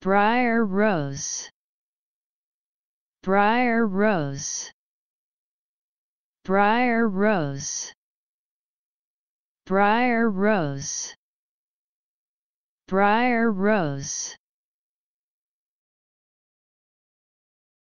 Briar rose. Briar rose. Briar rose. Briar rose. Briar rose.